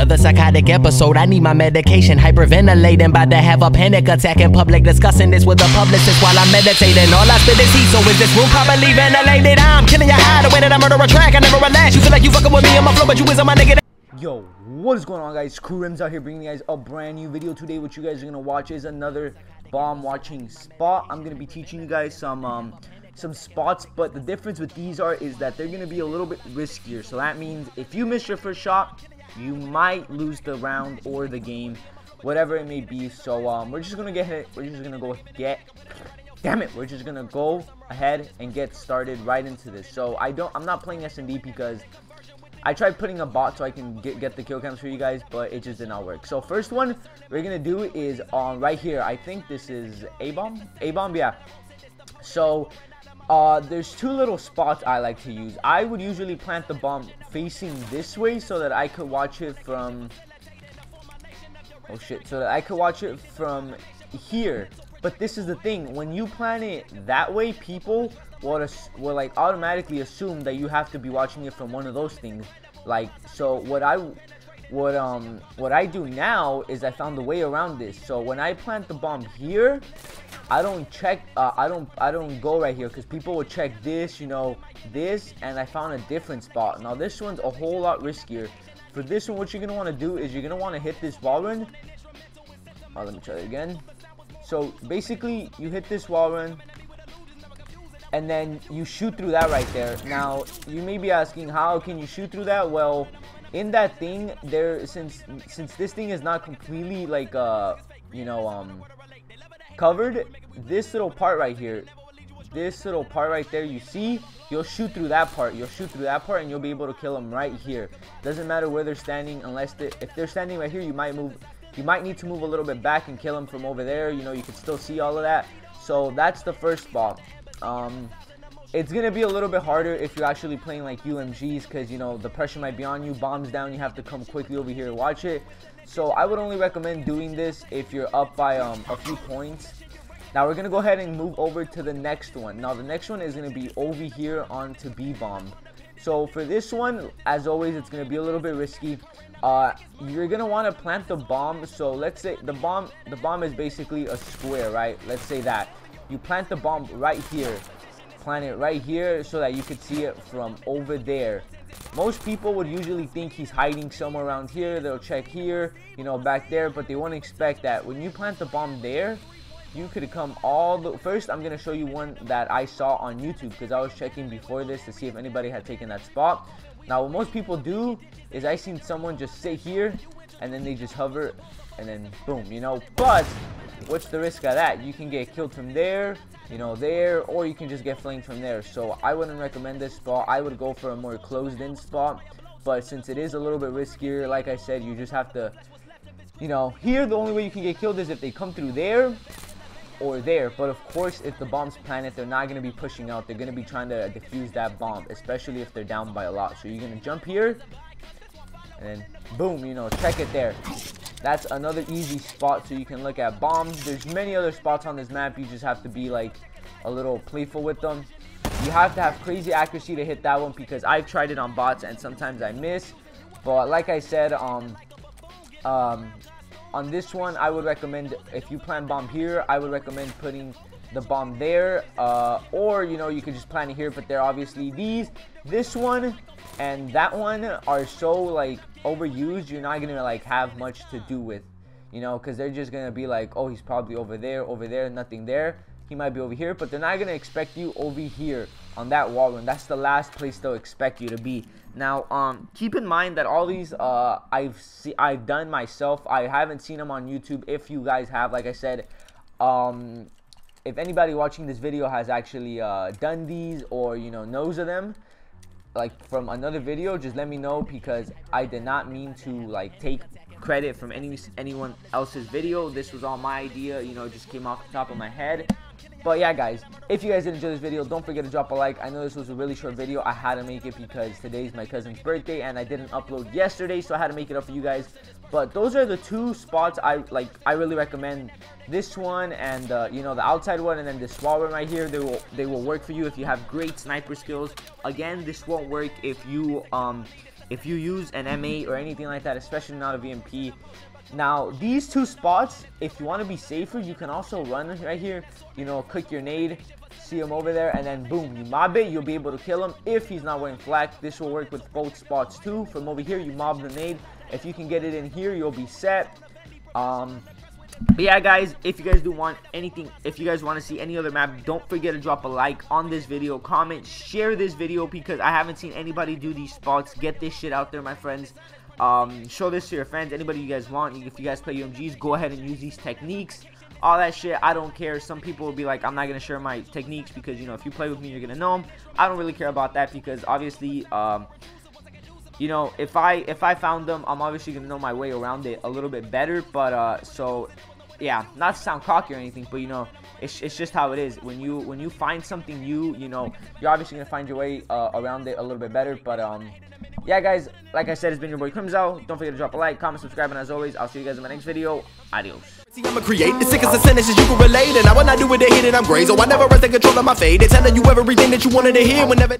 Another psychotic episode, I need my medication. Hyperventilating, about to have a panic attack in public. Discussing this with a publicist while I'm meditating. All I spit is heat, so is this room properly ventilated? I'm killing your eye the way that I murder a track. I never relax. You feel like you fucking with me on my flow, but you is on my nigga. Yo, what is going on guys? Crew Rims out here bringing you guys a brand new video today. What you guys are gonna watch is another bomb watching spot. I'm gonna be teaching you guys some um some spots, but the difference with these are is that they're gonna be a little bit riskier. So that means if you miss your first shot, you might lose the round or the game, whatever it may be. So um, we're just gonna get hit. We're just gonna go get. Damn it, we're just gonna go ahead and get started right into this. So I don't, I'm not playing SND because I tried putting a bot so I can get, get the kill cams for you guys, but it just did not work. So first one we're gonna do is on right here. I think this is A bomb. A bomb, yeah. So uh, there's two little spots I like to use. I would usually plant the bomb facing this way so that I could watch it from... Oh shit, so that I could watch it from here. But this is the thing, when you plant it that way, people will, will like automatically assume that you have to be watching it from one of those things. Like, so what I what um what I do now is I found a way around this. So when I plant the bomb here, I don't check, uh, I don't, I don't go right here because people will check this, you know, this, and I found a different spot. Now this one's a whole lot riskier. For this one, what you're gonna want to do is you're gonna want to hit this wall run. Oh, let me try it again. So basically, you hit this wall run, and then you shoot through that right there. Now you may be asking, how can you shoot through that? Well, in that thing, there since since this thing is not completely like uh, you know um covered this little part right here this little part right there you see you'll shoot through that part. You'll shoot through that part and you'll be able to kill them right here. Doesn't matter where they're standing unless they if they're standing right here you might move you might need to move a little bit back and kill them from over there. You know you can still see all of that. So that's the first spot. Um, it's gonna be a little bit harder if you're actually playing like UMGs because you know the pressure might be on you. Bombs down you have to come quickly over here to watch it so I would only recommend doing this if you're up by um, a few points. Now we're going to go ahead and move over to the next one. Now the next one is going to be over here onto B-bomb. So for this one, as always, it's going to be a little bit risky. Uh, you're going to want to plant the bomb. So let's say the bomb, the bomb is basically a square, right? Let's say that. You plant the bomb right here. Plant it right here so that you could see it from over there. Most people would usually think he's hiding somewhere around here. They'll check here, you know, back there, but they won't expect that. When you plant the bomb there, you could come all the... First, I'm going to show you one that I saw on YouTube because I was checking before this to see if anybody had taken that spot. Now, what most people do is I seen someone just sit here and then they just hover and then boom, you know. But what's the risk of that? You can get killed from there, you know, there, or you can just get flanked from there. So I wouldn't recommend this spot. I would go for a more closed-in spot. But since it is a little bit riskier, like I said, you just have to, you know, here the only way you can get killed is if they come through there or there. But of course, if the bomb's planted, they're not going to be pushing out. They're going to be trying to defuse that bomb, especially if they're down by a lot. So you're going to jump here, and then boom, you know, check it there. That's another easy spot so you can look at bombs. There's many other spots on this map. You just have to be like a little playful with them. You have to have crazy accuracy to hit that one because I've tried it on bots and sometimes I miss. But like I said, um, um, on this one, I would recommend if you plan bomb here, I would recommend putting the bomb there uh, or you know you could just plan it here but they're obviously these this one and that one are so like overused you're not gonna like have much to do with you know because they're just gonna be like oh he's probably over there over there nothing there. He might be over here but they're not gonna expect you over here on that wall run that's the last place they'll expect you to be. Now um keep in mind that all these uh i've see i've done myself i haven't seen them on youtube. If you guys have like i said um if anybody watching this video has actually uh, done these or you know knows of them like from another video just let me know because I did not mean to like take credit from any anyone else's video. This was all my idea you know just came off the top of my head but yeah, guys, if you guys did enjoy this video, don't forget to drop a like. I know this was a really short video. I had to make it because today's my cousin's birthday and I didn't upload yesterday, so I had to make it up for you guys. But those are the two spots I like. I really recommend this one and uh, you know the outside one, and then this wall one right here. They will they will work for you if you have great sniper skills. Again, this won't work if you um if you use an M8 or anything like that, especially not a VMP. Now, these two spots, if you want to be safer, you can also run right here. You know, click your nade, see him over there, and then boom, you mob it. You'll be able to kill him if he's not wearing flak. This will work with both spots too. From over here, you mob the nade. If you can get it in here, you'll be set. Um, but yeah guys if you guys do want anything if you guys want to see any other map don't forget to drop a like on this video comment share this video because i haven't seen anybody do these spots. Get this shit out there my friends. Um, show this to your friends anybody you guys want. If you guys play umgs go ahead and use these techniques. All that shit i don't care. Some people will be like i'm not gonna share my techniques because you know if you play with me you're gonna know them i don't really care about that because obviously um, you know, if I if I found them, I'm obviously gonna know my way around it a little bit better. But uh, so yeah, not to sound cocky or anything, but you know, it's, it's just how it is. When you when you find something new, you know, you're obviously gonna find your way uh, around it a little bit better. But um, yeah, guys, like I said, it's been your boy Crimzo. Don't forget to drop a like, comment, subscribe, and as always, I'll see you guys in my next video. Adios. See, I'ma create the sickest of sentences you can relate, and I when I do it, they hit it, I'm great. So I never rest in control of my fate. It's telling you everything that you wanted to hear whenever.